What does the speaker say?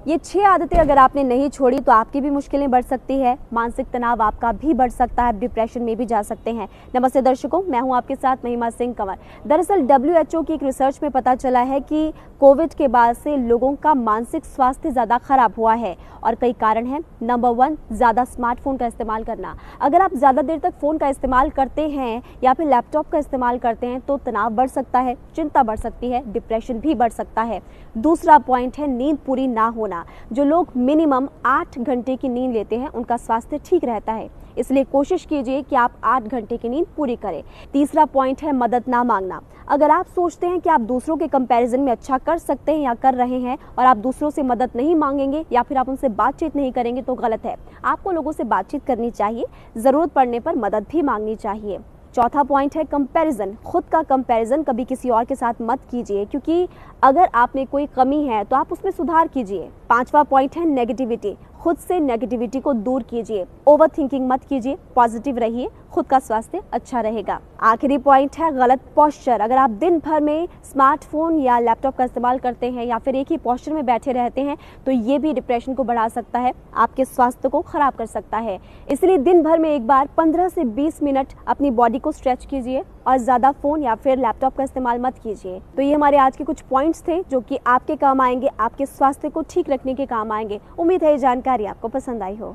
ये छह आदतें अगर आपने नहीं छोड़ी तो आपकी भी मुश्किलें बढ़ सकती है। मानसिक तनाव आपका भी बढ़ सकता है, डिप्रेशन में भी जा सकते हैं। नमस्ते दर्शकों, मैं हूँ आपके साथ महिमा सिंह कंवर। दरअसल डब्ल्यू की एक रिसर्च में पता चला है कि कोविड के बाद से लोगों का मानसिक स्वास्थ्य ज़्यादा खराब हुआ है और कई कारण हैं। नंबर वन ज़्यादा स्मार्टफ़ोन का इस्तेमाल करना। अगर आप ज़्यादा देर तक फ़ोन का इस्तेमाल करते हैं या फिर लैपटॉप का इस्तेमाल करते हैं तो तनाव बढ़ सकता है, चिंता बढ़ सकती है डिप्रेशन भी बढ़ सकता है। दूसरा पॉइंट है, नींद पूरी ना होना। जो लोग मिनिमम आठ घंटे की नींद लेते हैं, उनका स्वास्थ्य ठीक रहता है। इसलिए कोशिश कीजिए कि आप आठ घंटे की नींद पूरी करें। तीसरा पॉइंट है मदद ना मांगना। अगर आप सोचते हैं कि आप दूसरों के कंपैरिजन में अच्छा कर सकते हैं या कर रहे हैं और आप दूसरों से मदद नहीं मांगेंगे या फिर आप उनसे बातचीत नहीं करेंगे तो गलत है। आपको लोगों से बातचीत करनी चाहिए। ज़रूरत पड़ने पर मदद भी मांगनी चाहिए। चौथा पॉइंट है कंपैरिजन खुद का कंपैरिजन कभी किसी और के साथ मत कीजिए, क्योंकि अगर आप में कोई कमी है तो आप उसमें सुधार कीजिए। पांचवा पॉइंट है नेगेटिविटी खुद से नेगेटिविटी को दूर कीजिए। ओवर थिंकिंग मत कीजिए। पॉजिटिव रहिए। खुद का स्वास्थ्य अच्छा रहेगा। आखिरी पॉइंट है गलत पॉस्चर अगर आप दिन भर में स्मार्टफ़ोन या लैपटॉप का इस्तेमाल करते हैं या फिर एक ही पॉस्चर में बैठे रहते हैं तो ये भी डिप्रेशन को बढ़ा सकता है। आपके स्वास्थ्य को खराब कर सकता है। इसलिए दिन भर में एक बार 15 से 20 मिनट अपनी बॉडी को स्ट्रेच कीजिए और ज़्यादा फ़ोन या फिर लैपटॉप का इस्तेमाल मत कीजिए। तो ये हमारे आज के कुछ पॉइंट्स थे जो कि आपके काम आएँगे, आपके स्वास्थ्य को ठीक रखने के काम आएँगे। उम्मीद है ये जानकारी आपको पसंद आई हो।